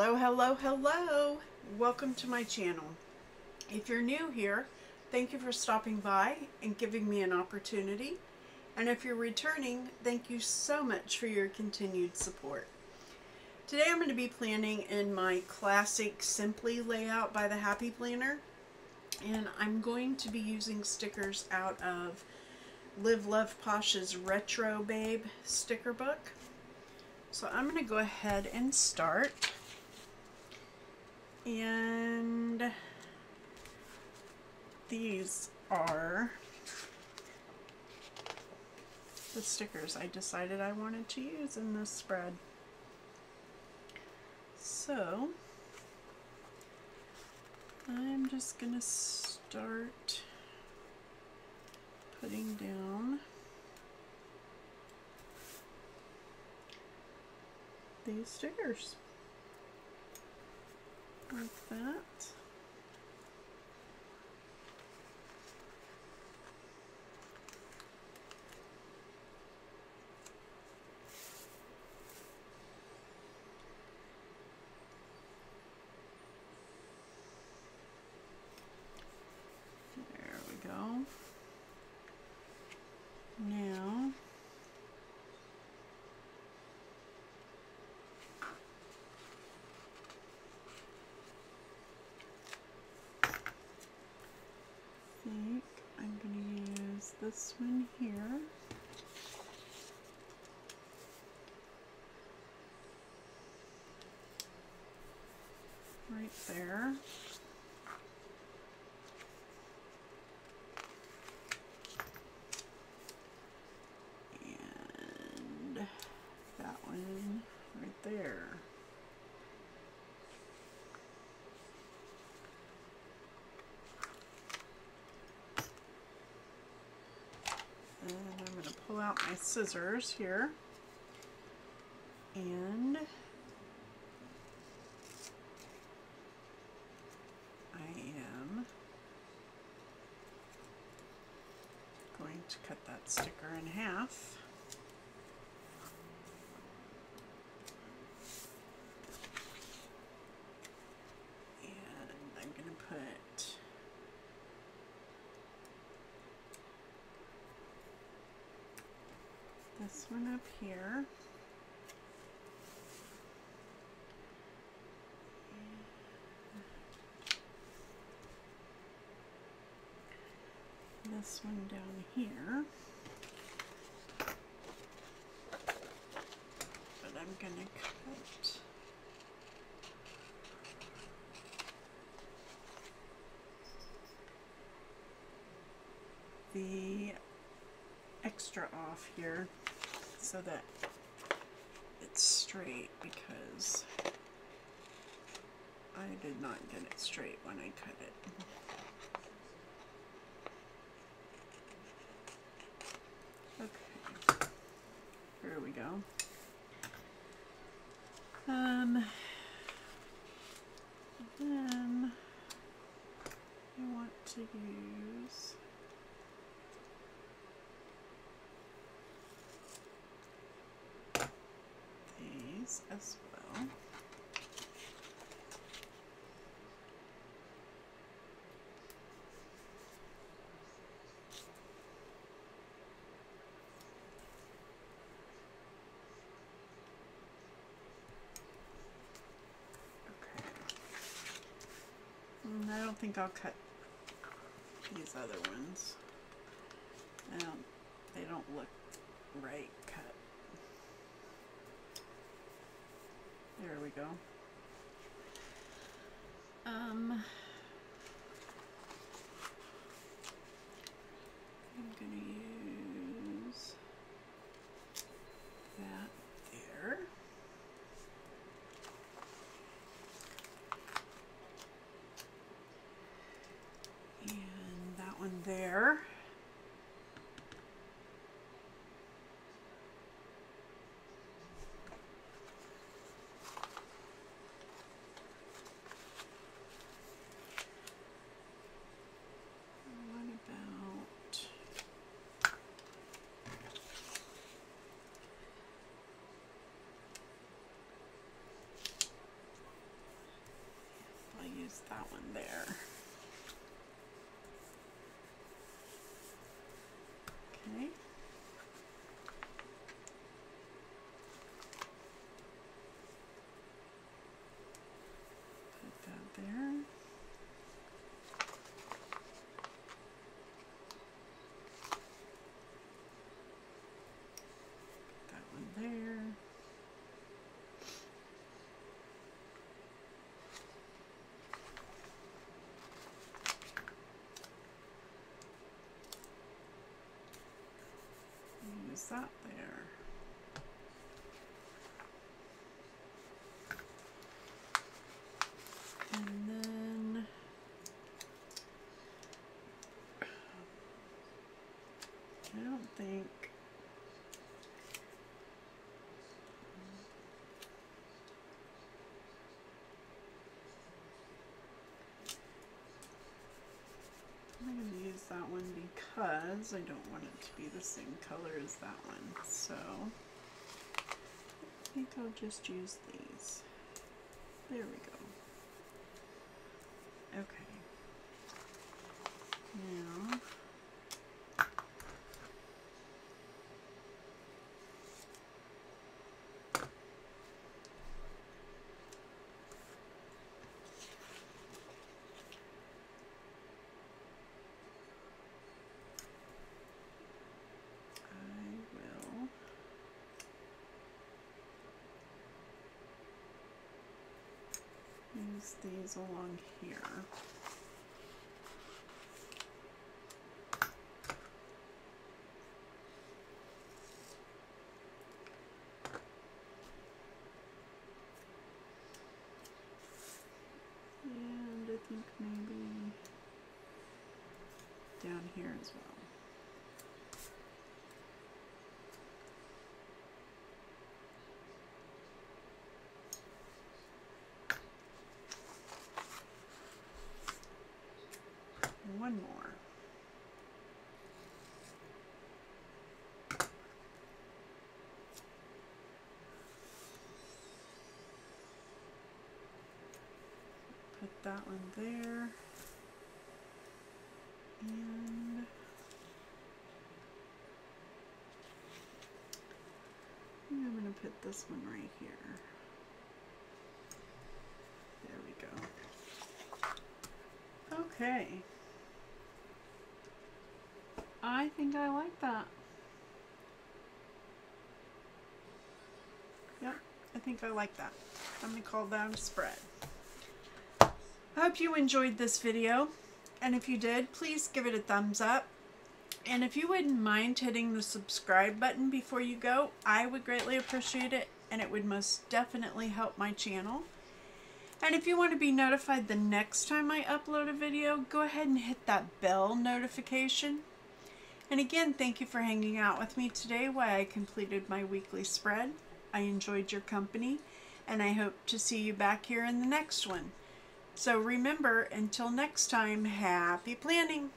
Hello, hello, hello. Welcome to my channel. If you're new here, thank you for stopping by and giving me an opportunity. And if you're returning, thank you so much for your continued support. Today I'm going to be planning in my classic Simply layout by the Happy Planner. And I'm going to be using stickers out of Live Love Posh's Retro Babe sticker book. So I'm going to go ahead and start. And these are the stickers I decided I wanted to use in this spread. So I'm just going to start putting down these stickers like that. There we go. Now think I'm going to use this one here. Right there. And that one right there. And I'm going to pull out my scissors here. And I am going to cut that sticker in half. And I'm going to put this one up here. This one down here. But I'm going to cut the extra off here so that it's straight because I did not get it straight when I cut it. Okay, here we go. Um, then I want to use these as well. Okay. Mm, I don't think I'll cut these other ones. They don't look right cut. There we go. Um, I'm going to use that there. And that one there. That there. And then I don't think I'm going to that one because I don't want it to be the same color as that one. So I think I'll just use these. There we go. Okay. Now I will these along here. And I think maybe down here as well. One more. Put that one there. And I'm going to put this one right here. There we go. Okay. I think I like that. Yep, I think I like that. I'm going to call that a spread. I hope you enjoyed this video. And if you did, please give it a thumbs up. And if you wouldn't mind hitting the subscribe button before you go, I would greatly appreciate it. And it would most definitely help my channel. And if you want to be notified the next time I upload a video, go ahead and hit that bell notification. And again, thank you for hanging out with me today while I completed my weekly spread. I enjoyed your company, and I hope to see you back here in the next one. So remember, until next time, happy planning!